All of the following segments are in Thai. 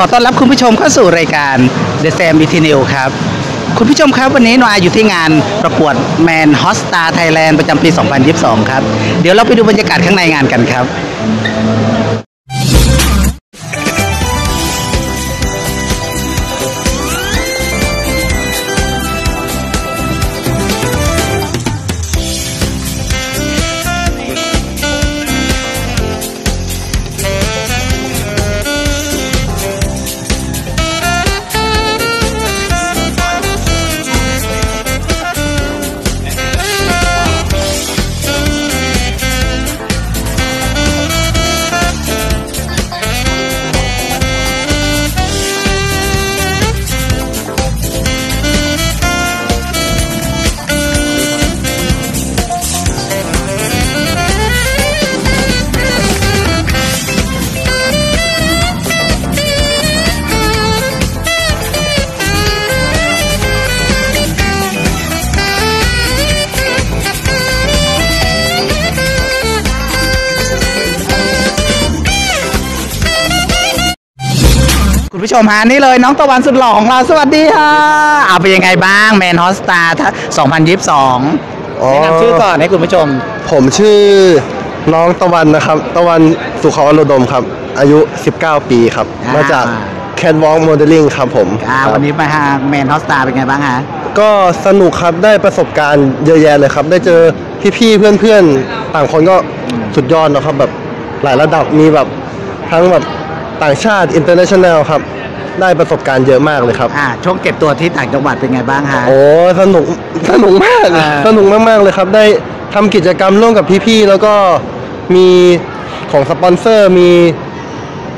อต้อนรับคุณผู้ชมเข้าสู่รายการ The Sam e t i n e l ครับ คุณผู้ชมครับวันนี้นอาอยู่ที่งานประกวด Man Hot Star Thailand ประจำปี 2022 ครับ เดี๋ยวเราไปดูบรรยากาศข้างในงานกันครับ คุณผู้ชมฮะนี่เลยน้องตะวันสุดหล่อของเราสวัสดีค่ะเอาเป็นยังไงบ้าง Man Hot Star 2022อ๋อแนะนำชื่อก่อนให้คุณผู้ชม ผมชื่อน้องตะวันนะครับ ตะวันสุขอรดมครับ อายุ 19 ปีครับ อ่าม มาจาก Catwalk Modeling ครับผมอ่าครับวันนี้มาหา Man Hot Star เป็นไงบ้างฮะก็สนุกครับได้ประสบการณ์เยอะแยะเลยครับ ได้เจอพี่ๆเพื่อนๆ ต่างคนก็สุดยอดนะครับแบบหลายระดับมีแบบทั้งแบบ ต่างชาติ international ครับ ได้ประสบการณ์เยอะมากเลยครับ อ่าช่วงเก็บตัวที่ต่างจังหวัดเป็นไงบ้างฮะ โอ้สนุกสนุกมากอ่า สนุกมากๆเลยครับ ได้ทำกิจกรรมร่วมกับพี่ๆแล้วก็มีของสปอนเซอร์มี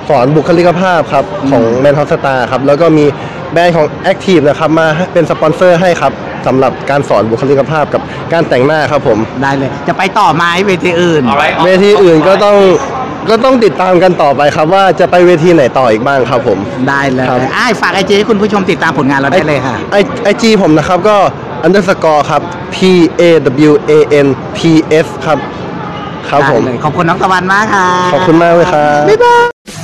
สอนบุคลิกภาพครับ ของ Man Hot Star ครับ แล้วก็มีแบรนด์ของ Active นะครับ มาเป็นสปอนเซอร์ให้ครับสำหรับการสอนบุคลิกภาพกับการแต่งหน้าครับผม ได้เลย จะไปต่อไหมเวทีอื่น เวทีอื่นก็ต้อง ก็ต้องติดตามกันต่อไปครับว่าจะไปเวทีไหนต่ออีกบ้างครับผม ได้เลยครับ อ้ายฝากไอจีให้คุณผู้ชมติดตามผลงานเราได้เลยค่ะ ไอไอจีผมนะครับก็ underscore ครับ p a w a n p s ครับ ครับผม ได้เลยขอบคุณน้องตะวันมากค่ะขอบคุณมากเลยครับ บ๊ายบาย